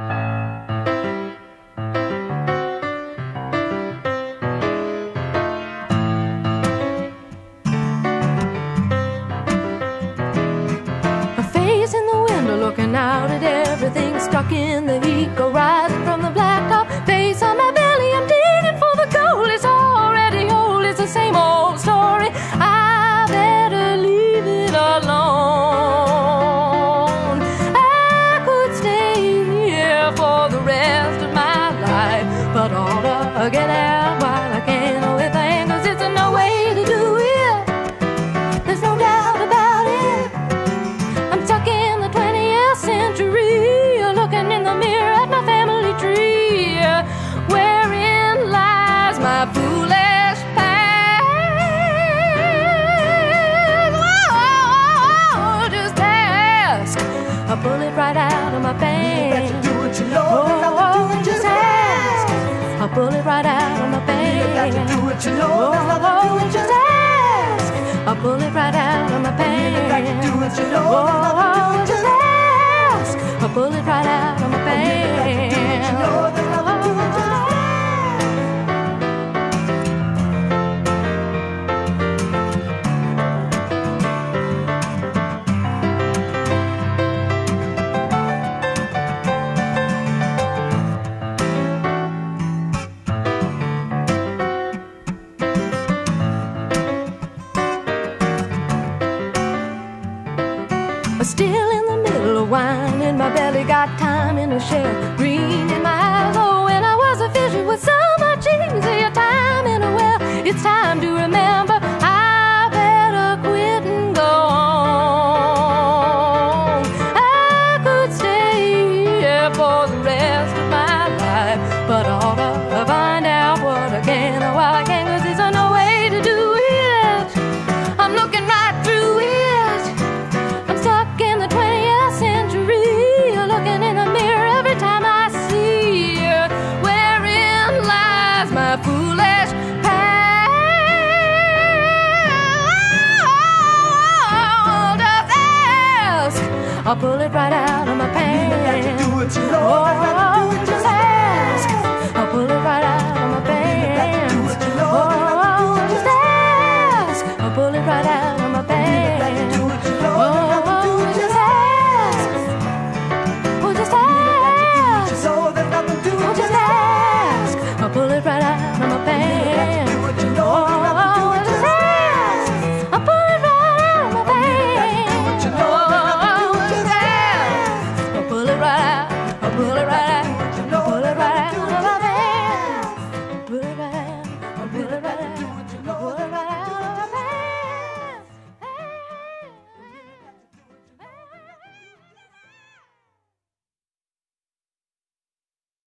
A face in the window looking out at everything stuck in the heat. Get out while I can with the angles. It's no way to do it. There's no doubt about it. I'm stuck in the 20th century, looking in the mirror at my family tree, wherein lies my foolish past. Oh, just ask. I pull it right out pull it right out of my pants. got to do what you know, do Oh, it just just ask. I pull it right out of my pants. got to do what you know, do Oh, it just just ask. I pull it right out of my got to do what you know, Still in the middle of wine in my belly, got time in a shell, green in my eyes. Oh, when I was a fisher with so much easier time in a well, it's time I'll pull it right out of my pants. You know you do it, you know oh, do it, just ask. I'll pull it right